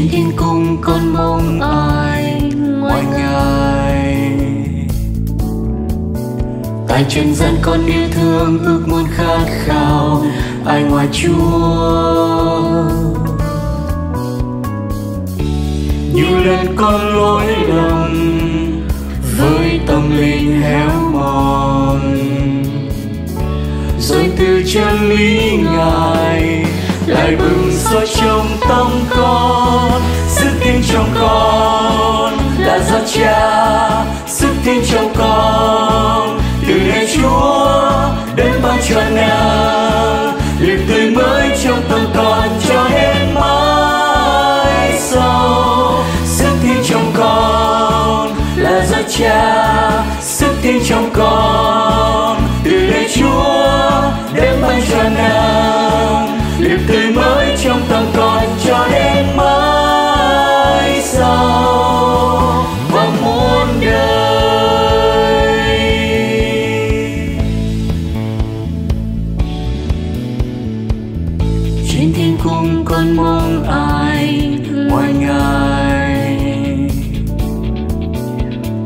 Chín thiên cung con mong ai ngoài ngài. Tại trần gian con yêu thương ước muốn khát khao ai ngoài chúa. Nhiều lần con lỗi lầm với tâm linh héo mòn. Rồi từ chân lý ngài lại bừng soi trong tâm con, sức tin trong con là do cha sức tin trong con, từ nơi chúa đến ban cho nàng liệp tươi mới trong tâm con cho đến mãi sau. Sức tin trong con là do cha sức tin trong con tươi mới trong tâm con cho đến mãi sau. Và muôn đời. Trên thiên cung con mong ai ngoài ngài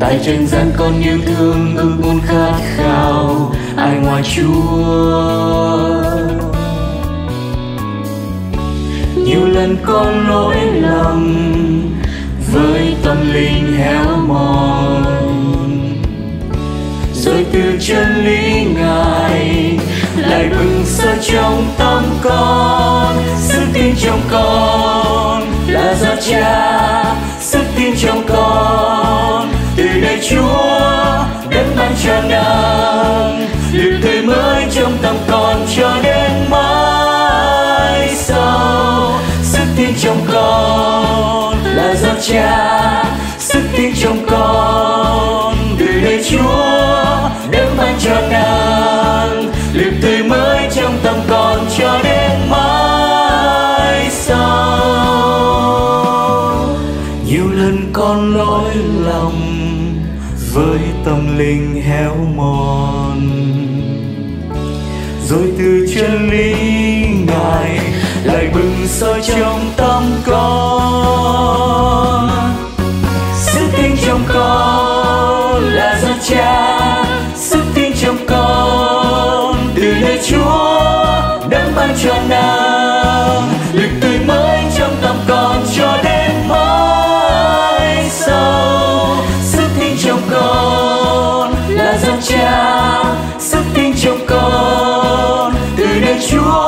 tại trần gian con yêu thương ước muốn khát khao, ai ngoài chúa. Con lỗi lầm, với tâm linh héo mòn. Rồi từ chân lý ngài lại bừng sơ trong tâm con. Sức tin trong con là do cha. Sức tin trong con, từ nơi chúa đến ban cho nàng. Con là do cha sức tin trong con từ đây chúa đấng ban cho nàng. Liệp tươi mới trong tâm con cho đến mãi sau. Nhiều lần con lỗi lòng với tâm linh héo mòn. Rồi từ chân lý ngài soi trong tâm con. Sức tin trong con là do cha. Sức tin trong con từ nơi chúa đã ban cho nàng. Lực tươi mới trong tâm con cho đến mãi sau. Sức tin trong con là do cha. Sức tin trong con từ nơi chúa